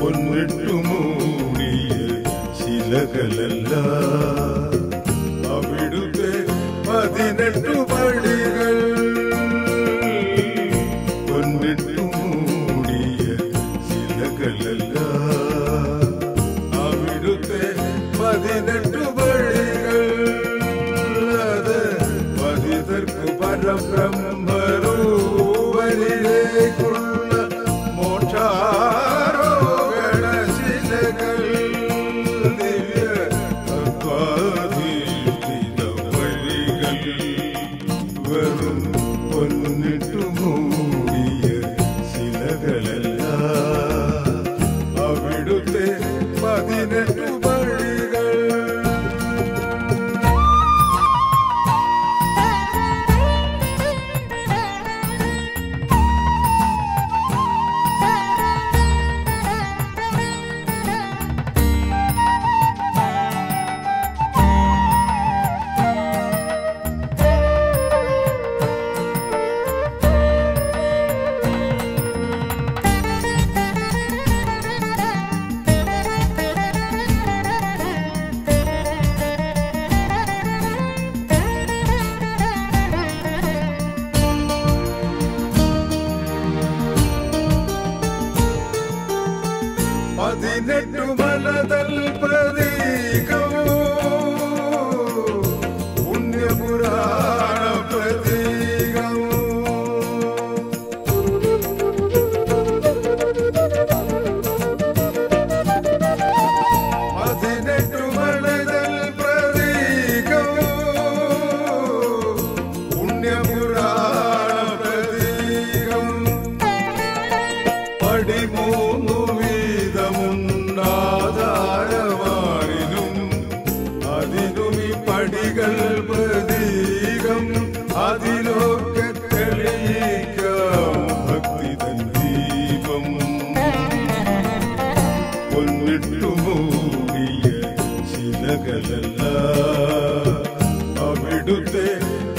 പൊന്നിട്ടു മൂടിയ ശിലകളല്ല അവിടുത്തെ പതിനെട്ടു പള്ളികൾ പൊന്നിട്ടു മൂടിയ ശിലകളല്ല അവിടുത്തെ പതിനെട്ടു പള്ളികൾ അത് പതിതർക്ക് പരബ്രഹ്മ പൊന്നിട്ടും பதினெட்டு மனதல்பதி புண்ணிய புராண பிரதீகம். பதினெட்டு மனதல் பிரதீகம். புண்ணிய புராண பிரதீகம். படிமூ மூவி ಬಿಡುಗಲ್ಲ ಬಿಡುತ್ತೆ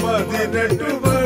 ಪದಿನೆಂಟು ಬಾರಿ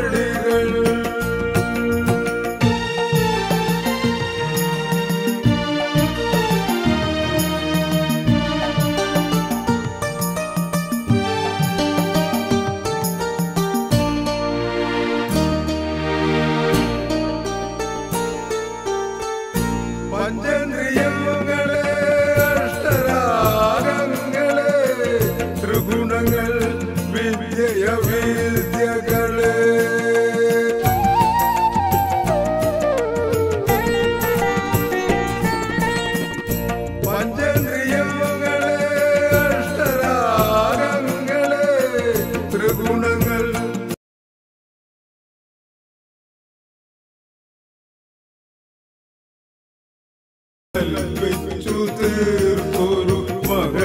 ത്രിഗുണങ്ങൾ വെച്ചു തീർത്തൊരു മഹനീയമായ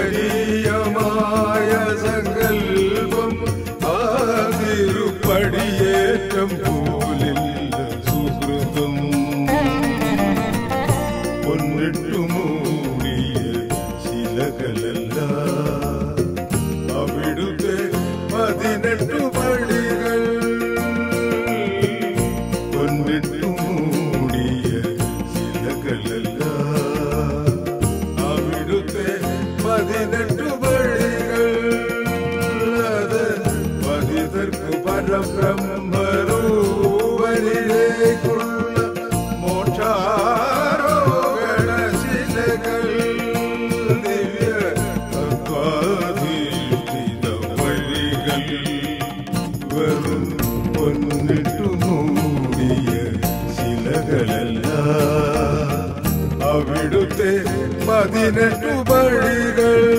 பதினெட்டுபடிகள் அது பதிதற்கு பரபிரம்மரூபரிலே கொள்ள மோட்சாரோகண சிலைகள் திவ்ய தத்வாதீஷ்டித வழிகள். வரும் பொன்னில் எடுத்து பதினெட்டு படிகள்